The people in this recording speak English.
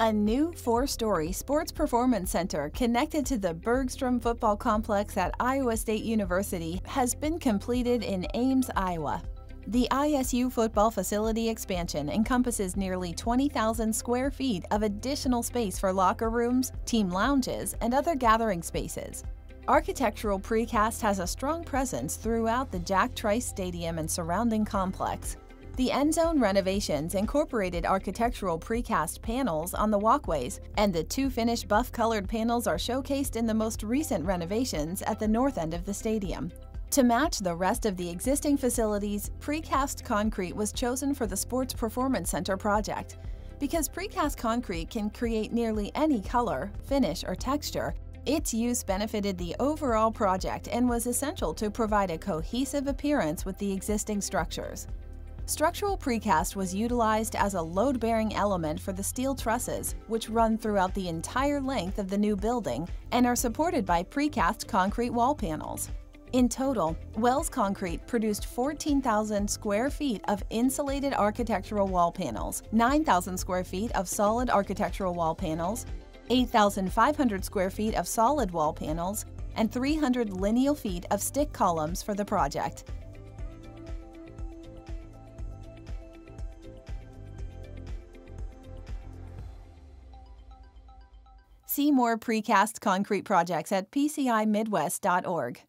A new four-story sports performance center connected to the Bergstrom Football Complex at Iowa State University has been completed in Ames, Iowa. The ISU football facility expansion encompasses nearly 20,000 square feet of additional space for locker rooms, team lounges, and other gathering spaces. Architectural Precast has a strong presence throughout the Jack Trice Stadium and surrounding complex, the end zone renovations incorporated architectural precast panels on the walkways, and the two finished buff-colored panels are showcased in the most recent renovations at the north end of the stadium. To match the rest of the existing facilities, precast concrete was chosen for the Sports Performance Center project. Because precast concrete can create nearly any color, finish, or texture, its use benefited the overall project and was essential to provide a cohesive appearance with the existing structures. Structural precast was utilized as a load-bearing element for the steel trusses, which run throughout the entire length of the new building and are supported by precast concrete wall panels. In total, Wells Concrete produced 14,000 square feet of insulated architectural wall panels, 9,000 square feet of solid architectural wall panels, 8,500 square feet of solid wall panels, and 300 lineal feet of stick columns for the project. See more precast concrete projects at pcimidwest.org.